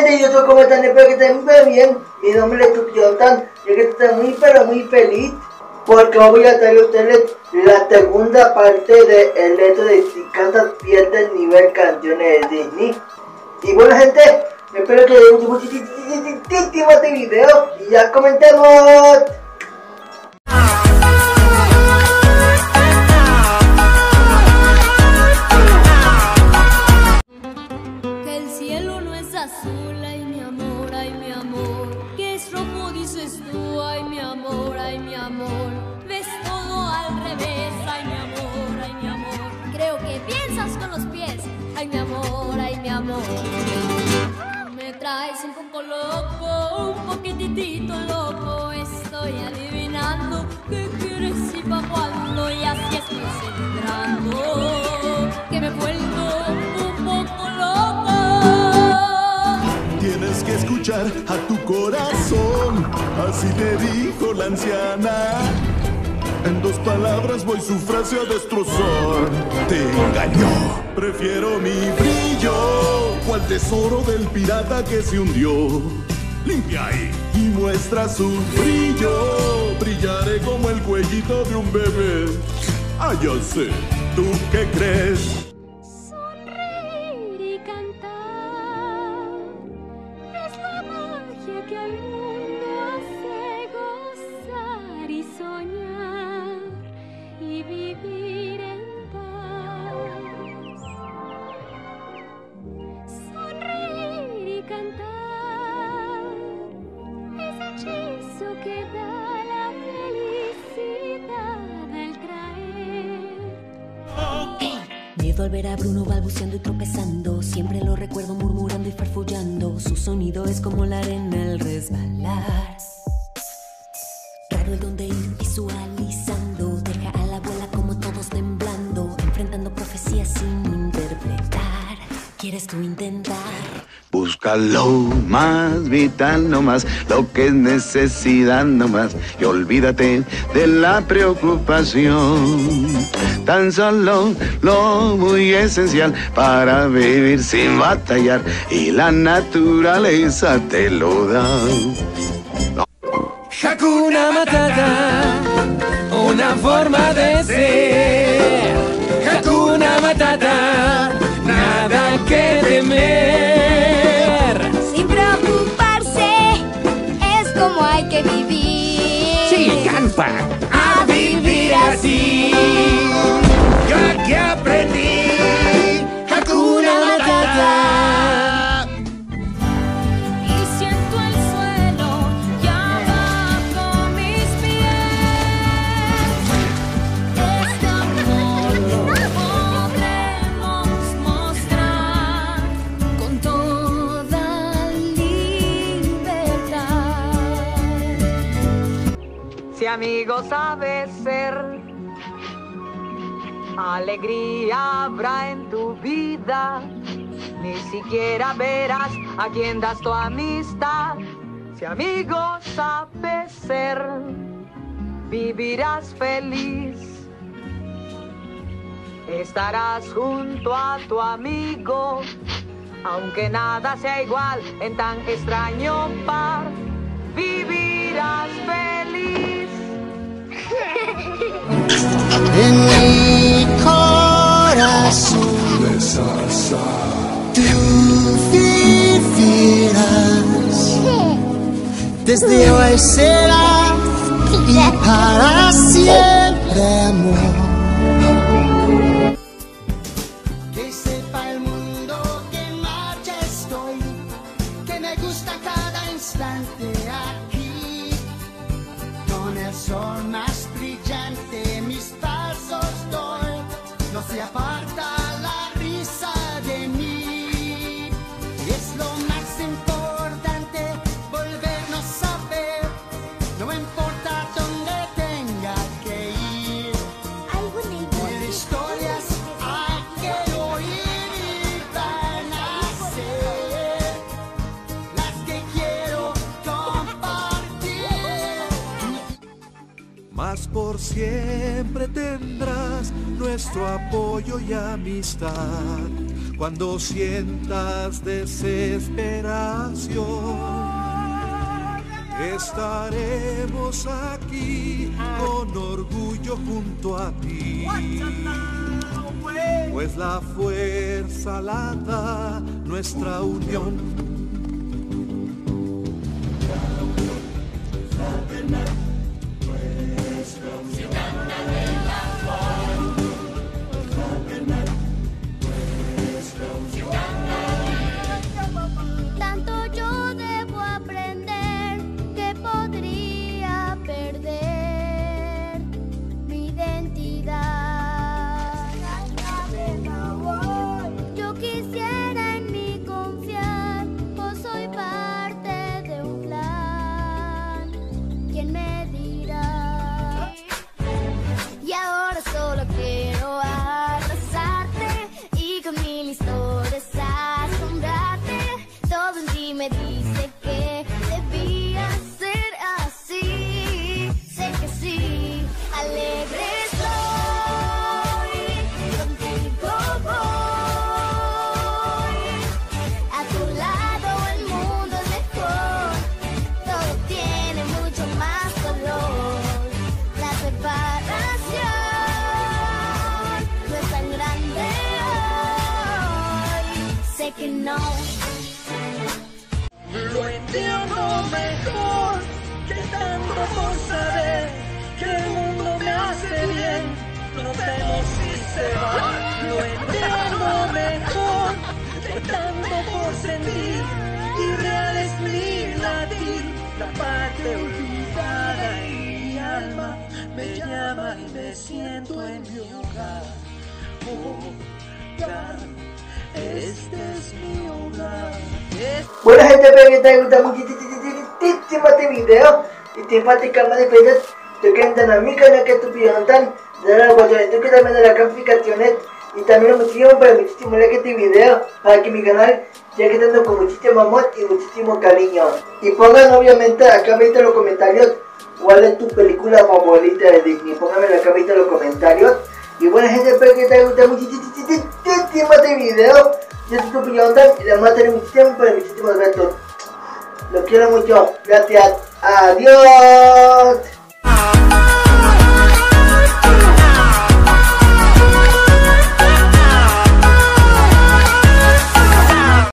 gente YouTube, ¿cómo están? Espero que estén muy bien. Mi nombre es Tukiotan. Yo que estoy muy, pero muy feliz. Porque voy a traer a ustedes la segunda parte de el reto de si cantas pierde el nivel canciones de Disney. Y bueno, gente, espero que les guste muchísimo este video. Y ya comentemos. Azul, ay mi amor, ay mi amor. Que es rojo, dices tú, ay mi amor, ay mi amor. Ves todo al revés, ay mi amor, ay mi amor. Creo que piensas con los pies, ay mi amor, ay mi amor. Me traes un poco loco, un poquitito loco. Estoy adivinando qué quieres y pa' cuándo. Y así estoy celebrando que me vuelvo a tu corazón, así te dijo la anciana. En dos palabras voy su frase a destrozar. Te engañó. Prefiero mi brillo, cual tesoro del pirata que se hundió. Limpia ahí y muestra su brillo. Brillaré como el cuellito de un bebé. Ah, ya. ¿Tú qué crees? Miedo al ver a Bruno balbuceando y tropezando. Siempre lo recuerdo murmurando y farfullando. Su sonido es como la arena al resbalar. Raro el donde ir visualizando. Deja a la abuela como todos temblando. Enfrentando profecías sin interpretar. ¿Quieres tú intentar? Busca lo más vital nomás, lo que es necesidad nomás, y olvídate de la preocupación. Tan solo lo muy esencial para vivir sin batallar, y la naturaleza te lo da. Hakuna Matata, una forma de ser. Hakuna Matata, nada que temer. Sin preocuparse, es como hay que vivir. Sí, canta. A vivir así. Amigo sabes ser, alegría habrá en tu vida. Ni siquiera verás a quien das tu amistad. Si amigo sabes ser, vivirás feliz. Estarás junto a tu amigo, aunque nada sea igual en tan extraño par. Vivirás feliz. En mi corazón tú vivirás. Desde hoy será y para siempre amor. Que sepa el mundo que en marcha estoy, que me gusta cada instante aquí. Con el sol Mas por siempre tendrás nuestro apoyo y amistad. Cuando sientas desesperación, estaremos aquí con orgullo junto a ti. Pues la fuerza la da nuestra unión. No. Lo entiendo mejor que tanto por saber que el mundo me hace bien. No temo si se va. Lo entiendo mejor que tanto por sentir. Irreal es mi latir, la parte olvidada en mi alma me llama y me siento en mi hogar. Hogar, este es mi hogar. Este Bueno gente, espero que te haya muchísimo este video. Y te falta más de pedir te quedan a mi canal que tu pidantan de la guardadita que también de la calificaciones. Y también muchísimo para muchísimo like este video para que mi canal siga quedando con muchísimo amor y muchísimo cariño. Y pongan obviamente acá abajo en los comentarios cuál es tu película favorita de Disney. Pónganme acá abajo en los comentarios y bueno gente espero que te gustado muchísimo este video yo soy tu pidantan y les voy a tener muchísimo para muchísimos retos los quiero mucho. Gracias. Adiós.